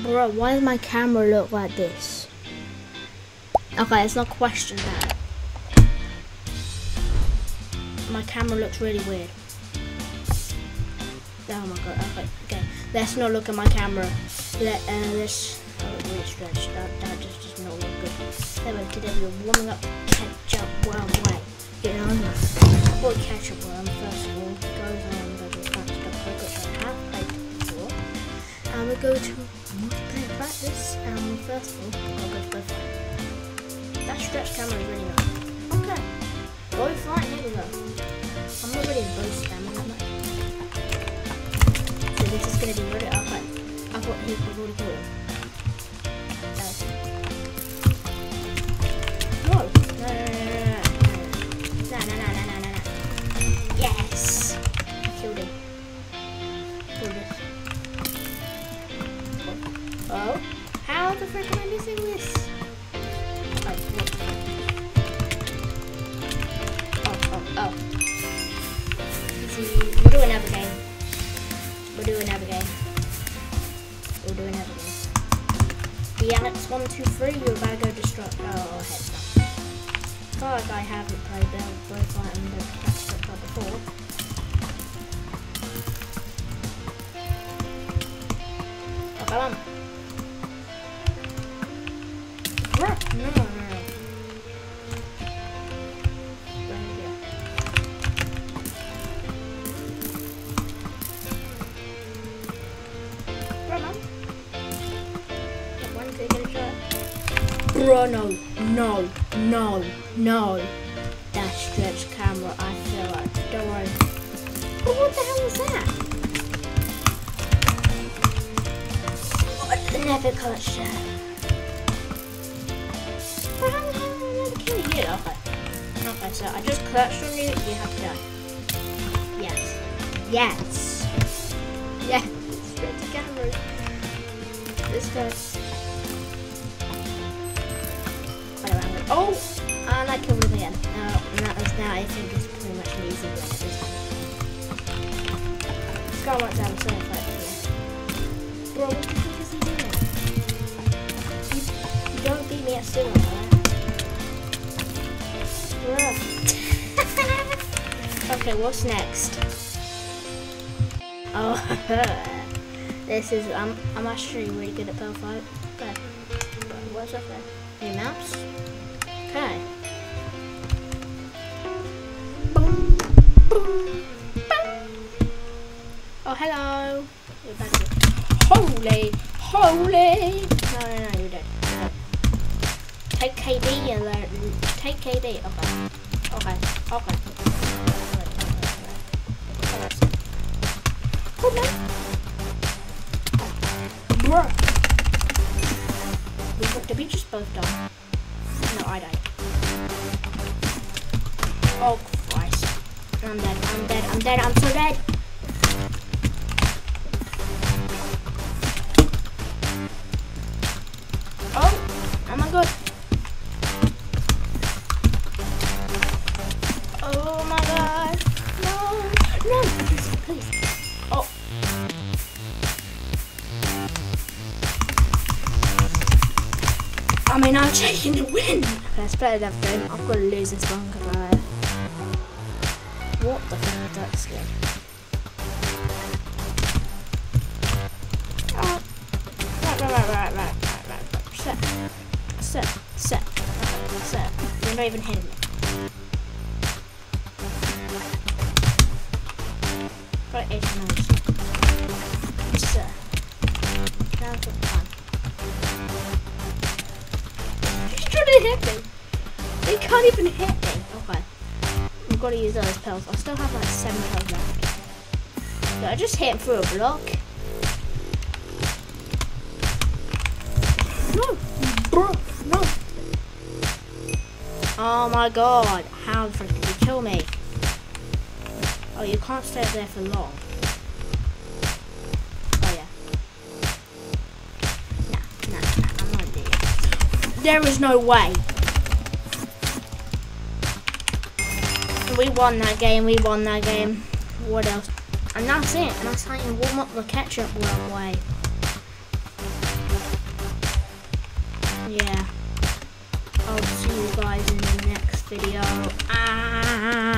Bro, why does my camera look like this? Okay, let's not question that. My camera looks really weird. Oh my god, okay, okay. Let's not look at my camera. Let, uh, let's, oh, really stretch. That, that just does not look good. Anyway, today we're warming up ketchup worm way. You know, what Ketchupworm, first of all, goes on the catch.co, which I have played before. And we go to about this, um, first of all, I'll go for flight. That stretch camera is really nice. Okay, go flight, here we go. I'm not really a both spammer that much. So this is going to be really up, like, I've got here the Water Oh, how the frick am I missing this? Oh, no. oh, oh, oh. We'll do another game. We'll do another game. We'll do another game. The Alex one two three. You're about to go destroy. Oh, up. I like I haven't played the both fight and the catch before. Oh, come on. Bruh, No, no, no. Bro, no, no, no, no. That stretch camera, I feel like. Don't worry. But what the hell was that? What? Never clutched you? Okay. Okay, so I just clutched on you, you have to die. Yes. Yes. Yes. Stretch camera. This guy. Wait, wait, wait. Oh! And I killed him again. Now, now, I think it's pretty much an easy win this guy went down so here. Bro, what the fuck is he doing? You, you don't beat me at Sumo, okay, what's next? Oh, this is, I'm, I'm actually really good at Fight. Okay. But what's up there? New maps? Okay. Boom, boom, boom. Oh, hello. Holy, holy. No, no, no, you're dead. Take KD and then take KD. Okay. Okay. Okay. On. Bruh. We we just both? No, I died. Oh Christ. I'm dead. I'm dead. I'm dead. I'm so dead. Oh, oh my god. Mean, I'm taking the win. That's better than friend. I've got to lose this one because What the fuck is that skin? Right, right, right, right, right, right, right. Set. Set. Set. Set. You're not even hitting me. Right, eight nines. Set. Hit me. They can't even hit me. Okay. I've got to use those pills. I still have like seven pills left. I just hit him through a block. No, bro, no. Oh my god, how the frick did you kill me? Oh, you can't stay there for long. There is no way. We won that game, we won that game. What else? And that's it. And that's how you warm up the ketchup one way. Yeah. I'll see you guys in the next video. Ah.